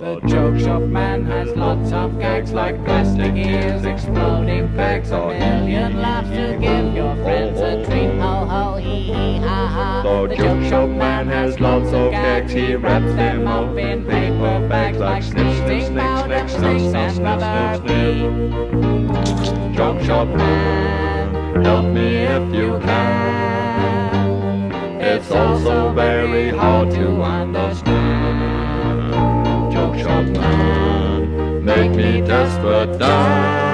The joke shop man has lots of gags like plastic ears, exploding bags, a million laughs to give your friends a treat. Ho ho hee hee ha ha. The joke shop man has lots of gags, he wraps them up in paper bags like snip snip snip snip snip snip snip Joke shop man, help me if you can. It's also very hard to understand. Make me desperate now.